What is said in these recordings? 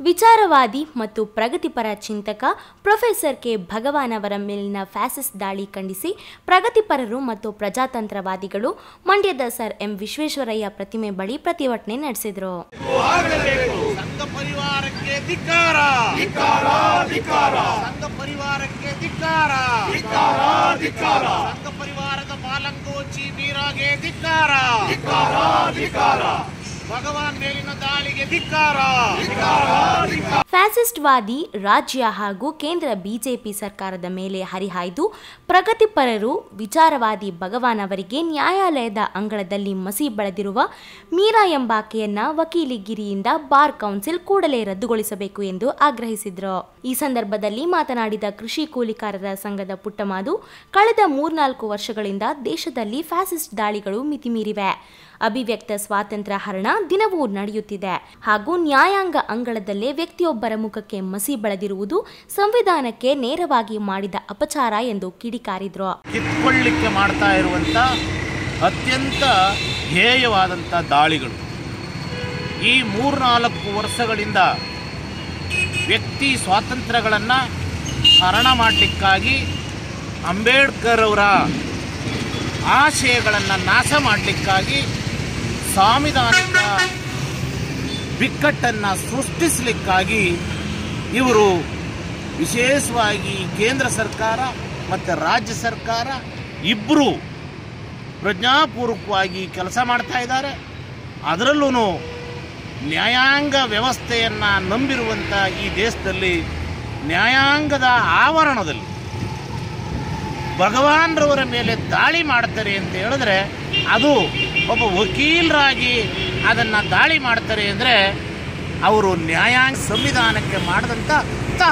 ವಿಚಾರವಾದಿ ಮತ್ತು ಪ್ರಗತಿಪರ ಚಿಂತಕ ಪ್ರೊಫೆಸರ್ ಕೆ ಭಗವಾನ್ ಅವರ ಮೇಲಿನ ಫ್ಯಾಸಿಸ್ ದಾಳಿ ಖಂಡಿಸಿ ಪ್ರಗತಿಪರರು ಮತ್ತು ಪ್ರಜಾತಂತ್ರವಾದಿಗಳು ಮಂಡ್ಯದ ಸರ್ ಎಂ ವಿಶ್ವೇಶ್ವರಯ್ಯ ಪ್ರತಿಮೆ ಬಳಿ ಪ್ರತಿಭಟನೆ ನಡೆಸಿದರು. ಪರಿವಾರದ ಭಗವಾನ್ ಮೇಲಿನ ದಾಳಿಗೆ ಧಿಕ್ಕಾರ. ಫ್ಯಾಸಿಸ್ಟ್ ವಾದಿ ರಾಜ್ಯ ಹಾಗೂ ಕೇಂದ್ರ ಬಿಜೆಪಿ ಸರ್ಕಾರದ ಮೇಲೆ ಹರಿಹಾಯ್ದು ಪ್ರಗತಿಪರರು ವಿಚಾರವಾದಿ ಭಗವಾನ್ ಅವರಿಗೆ ನ್ಯಾಯಾಲಯದ ಅಂಗಳದಲ್ಲಿ ಮಸಿ ಬಳದಿರುವ ಮೀರಾ ಎಂಬಾಕೆಯನ್ನ ವಕೀಲಿಗಿರಿಯಿಂದ ಬಾರ್ ಕೌನ್ಸಿಲ್ ಕೂಡಲೇ ರದ್ದುಗೊಳಿಸಬೇಕು ಎಂದು ಆಗ್ರಹಿಸಿದರು. ಈ ಸಂದರ್ಭದಲ್ಲಿ ಮಾತನಾಡಿದ ಕೃಷಿ ಕೂಲಿಕಾರರ ಸಂಘದ ಪುಟ್ಟಮಾದು, ಕಳೆದ ಮೂರ್ನಾಲ್ಕು ವರ್ಷಗಳಿಂದ ದೇಶದಲ್ಲಿ ಫ್ಯಾಸಿಸ್ಟ್ ದಾಳಿಗಳು ಮಿತಿಮೀರಿವೆ. ಅಭಿವ್ಯಕ್ತ ಸ್ವಾತಂತ್ರ್ಯ ಹರಣ ದಿನವೂ ನಡೆಯುತ್ತಿದೆ ಹಾಗೂ ನ್ಯಾಯಾಂಗ ಅಂಗಳದಲ್ಲೇ ವ್ಯಕ್ತಿಯೊಬ್ಬರ ಮುಖಕ್ಕೆ ಮಸಿ ಬೆಳೆದಿರುವುದು ಸಂವಿಧಾನಕ್ಕೆ ನೇರವಾಗಿ ಮಾಡಿದ ಅಪಚಾರ ಎಂದು ಕಿಡಿಕಾರಿದ್ರು. ಕಿತ್ಕೊಳ್ಳಿಕ್ಕೆ ಮಾಡ್ತಾ ಇರುವಂಥ ಅತ್ಯಂತ ಧ್ಯೇಯವಾದಂಥ ದಾಳಿಗಳು. ಈ ಮೂರ್ನಾಲ್ಕು ವರ್ಷಗಳಿಂದ ವ್ಯಕ್ತಿ ಸ್ವಾತಂತ್ರ್ಯಗಳನ್ನು ಹರಣ ಮಾಡಲಿಕ್ಕಾಗಿ ಅಂಬೇಡ್ಕರ್ ಅವರ ಆಶಯಗಳನ್ನು ನಾಶ ಮಾಡಲಿಕ್ಕಾಗಿ ಸಾಂವಿಧಾನಿಕ ಬಿಕ್ಕಟ್ಟನ್ನು ಸೃಷ್ಟಿಸಲಿಕ್ಕಾಗಿ ಇವರು ವಿಶೇಷವಾಗಿ ಕೇಂದ್ರ ಸರ್ಕಾರ ಮತ್ತು ರಾಜ್ಯ ಸರ್ಕಾರ ಇಬ್ಬರು ಪ್ರಜ್ಞಾಪೂರ್ವಕವಾಗಿ ಕೆಲಸ ಮಾಡ್ತಾ ಇದ್ದಾರೆ. ಅದರಲ್ಲೂ ನ್ಯಾಯಾಂಗ ವ್ಯವಸ್ಥೆಯನ್ನು ನಂಬಿರುವಂಥ ಈ ದೇಶದಲ್ಲಿ ನ್ಯಾಯಾಂಗದ ಆವರಣದಲ್ಲಿ ಭಗವಾನ್ರವರ ಮೇಲೆ ದಾಳಿ ಮಾಡ್ತಾರೆ ಅಂತ ಹೇಳಿದ್ರೆ ಅದು ಒಬ್ಬ ವಕೀಲರಾಗಿ ಅದನ್ನು ದಾಳಿ ಮಾಡ್ತಾರೆ ಅಂದರೆ ಅವರು ನ್ಯಾಯಾಂಗ ಸಂವಿಧಾನಕ್ಕೆ ಮಾಡಿದಂಥ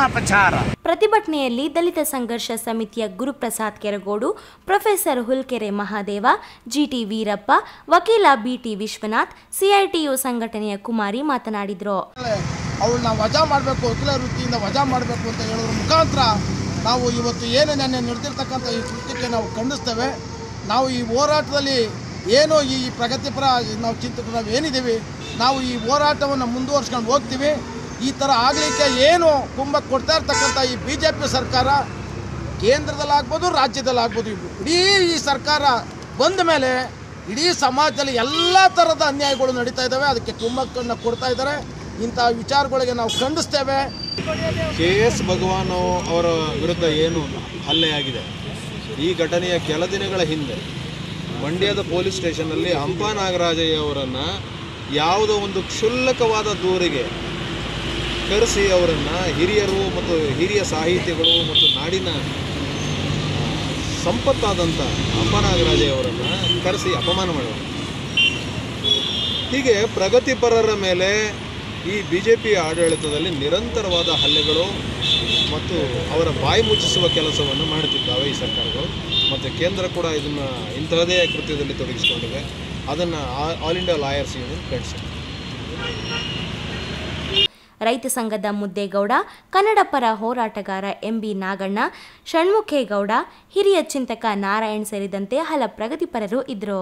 ಅಪಚಾರ. ಪ್ರತಿಭಟನೆಯಲ್ಲಿ ದಲಿತ ಸಂಘರ್ಷ ಸಮಿತಿಯ ಗುರುಪ್ರಸಾದ್ ಕೆರಗೋಡು ಪ್ರೊಫೆಸರ್ ಹುಲ್ಕೆರೆ ಮಹಾದೇವ ಜಿಟಿ ವೀರಪ್ಪ ವಕೀಲ ಬಿಟಿ ವಿಶ್ವನಾಥ್ ಸಿಐಟಿಯು ಸಂಘಟನೆಯ ಕುಮಾರಿ ಮಾತನಾಡಿದರು. ಅವಳನ್ನ ವಜಾ ಮಾಡಬೇಕು ವಕೀಲ ವೃತ್ತಿಯಿಂದ ವಜಾ ಮಾಡಬೇಕು ಅಂತ ಹೇಳೋದ್ರ ಮುಖಾಂತರ ನಾವು ಇವತ್ತು ಏನು ನೆನ್ನೆ ನಡೆದಿರ್ತಕ್ಕಂಥ ಈ ಕೃತ್ಯಕ್ಕೆ ನಾವು ಖಂಡಿಸ್ತೇವೆ. ನಾವು ಈ ಹೋರಾಟದಲ್ಲಿ ಏನು ಈ ಪ್ರಗತಿಪರ ನಾವು ಚಿಂತಕರು ನಾವು ಏನಿದ್ದೀವಿ, ನಾವು ಈ ಹೋರಾಟವನ್ನು ಮುಂದುವರ್ಸ್ಕೊಂಡು ಹೋಗ್ತೀವಿ. ಈ ಥರ ಆಗಲಿಕ್ಕೆ ಏನು ಕುಂಭ ಕೊಡ್ತಾ ಇರ್ತಕ್ಕಂಥ ಈ ಬಿ ಜೆ ಪಿ ಸರ್ಕಾರ ಕೇಂದ್ರದಲ್ಲಾಗ್ಬೋದು, ರಾಜ್ಯದಲ್ಲಾಗ್ಬೋದು ಇಡೀ ಈ ಸರ್ಕಾರ ಬಂದ ಮೇಲೆ ಇಡೀ ಸಮಾಜದಲ್ಲಿ ಎಲ್ಲ ಥರದ ಅನ್ಯಾಯಗಳು ನಡೀತಾ ಇದ್ದಾವೆ. ಅದಕ್ಕೆ ಕುಮ್ಮಕ್ಕನ್ನು ಕೊಡ್ತಾ ಇದ್ದಾರೆ. ಇಂಥ ವಿಚಾರಗಳಿಗೆ ನಾವು ಖಂಡಿಸ್ತೇವೆ. ಕೆ ಎಸ್ ಭಗವಾನ್ ಅವರ ವಿರುದ್ಧ ಏನು ಹಲ್ಲೆಯಾಗಿದೆ ಈ ಘಟನೆಯ ಕೆಲ ದಿನಗಳ ಹಿಂದೆ ಮಂಡ್ಯದ ಪೊಲೀಸ್ ಸ್ಟೇಷನ್ನಲ್ಲಿ ಹಂಪ ನಾಗರಾಜಯ್ಯವರನ್ನು ಯಾವುದೋ ಒಂದು ಕ್ಷುಲ್ಲಕವಾದ ದೂರಿಗೆ ಕರೆಸಿ ಅವರನ್ನು ಹಿರಿಯರು ಮತ್ತು ಹಿರಿಯ ಸಾಹಿತಿಗಳು ಮತ್ತು ನಾಡಿನ ಸಂಪತ್ತಾದಂಥ ಹಂಪ ನಾಗರಾಜಯ್ಯ ಅವರನ್ನು ಕರೆಸಿ ಅಪಮಾನ ಮಾಡಿದರು. ಹೀಗೆ ಪ್ರಗತಿಪರರ ಮೇಲೆ ಈ ಬಿ ಜೆ ಪಿ ಆಡಳಿತದಲ್ಲಿ ನಿರಂತರವಾದ ಹಲ್ಲೆಗಳು ಮತ್ತು ಅವರ ಬಾಯಿ ಮುಚ್ಚಿಸುವ ಕೆಲಸವನ್ನು ಮಾಡುತ್ತಿದ್ದಾವೆ ಈ ಸರ್ಕಾರಗಳು. ಮತ್ತು ಕೇಂದ್ರ ಕೂಡ ಇದನ್ನು ಇಂತಹದೇ ಕೃತ್ಯದಲ್ಲಿ ತೊಡಗಿಸಿಕೊಂಡಿದೆ. ಅದನ್ನು ಆಲ್ ಇಂಡಿಯಾ ಲಾಯರ್ಸ್ ಯೂನಿಯನ್ ಖಂಡಿಸಿದೆ. ರೈತ ಸಂಘದ ಮುದ್ದೇಗೌಡ, ಕನ್ನಡ ಪರ ಹೋರಾಟಗಾರ ಎಂಬಿ ನಾಗಣ್ಣ, ಷಣ್ಮುಖೇಗೌಡ, ಹಿರಿಯ ಚಿಂತಕ ನಾರಾಯಣ್ ಸೇರಿದಂತೆ ಹಲ ಪ್ರಗತಿಪರರು ಇದ್ದರು